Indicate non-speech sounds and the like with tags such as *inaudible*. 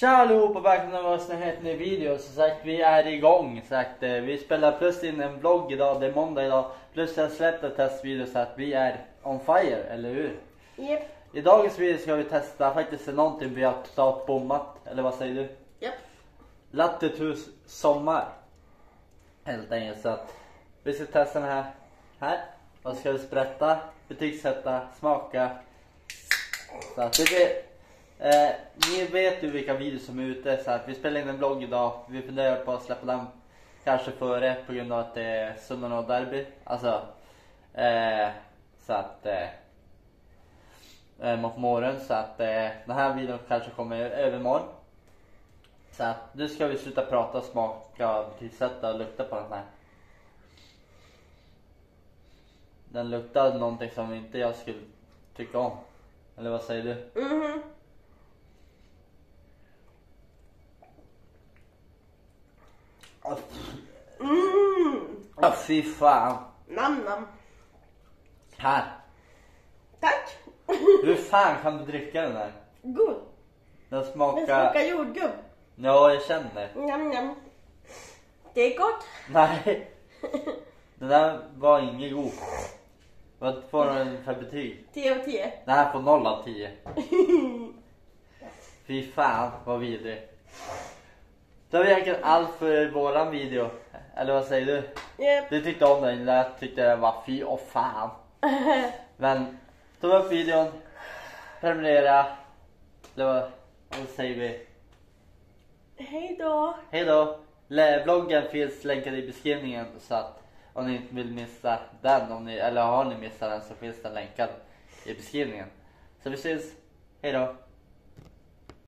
Tja allihopa och välkomna till en helt ny video. Som sagt vi är igång. Så sagt, eh, vi spelar plus in en vlogg idag, det är måndag idag. Plus jag släppte testvideo så att vi är on fire, eller hur? Japp. I dagens video ska vi testa faktiskt någonting vi har totalt bommat. Eller vad säger du? Japp. Lattetus sommar. Helt enkelt så att vi ska testa den här. Här. Och ska vi sprätta, betygsätta, smaka. Så att det blir, eh, ni vet ju vilka videos som är ute så att vi spelar in en vlogg idag. Vi funderar på att släppa den kanske före på grund av att det är söndag och derby. Alltså, eh, så att eh, eh mot morgon så att eh, den här videon kanske kommer övermorgon. Så att nu ska vi sluta prata, smaka, tillsätta och lukta på den här. Den luktar någonting som inte jag skulle tycka om. Eller vad säger du? Mm -hmm. Ah, fy fan. Nam nam. Här. Tack. Hur fan kan du dricka den här? God. Den Den smakar... smakar jordgubb. Ja, jag känner. Nam nam. Det är gott. Nej. *laughs* Den där var ingen god. Vad får den för betyg? 10 av 10. Den här får 0 av 10. Fy fan vad vidrig. Det var egentligen allt för våran video. Eller vad säger du? Japp. Du tyckte om den, jag tyckte den var fy och fan. *laughs* Men ta upp videon, prenumerera. Eller vad, vad säger vi? Hej då. Hej då! Bloggen finns länkad i beskrivningen så att om ni inte vill missa den, om ni, eller har ni missat den så finns den länkad i beskrivningen. Så vi ses, hej då!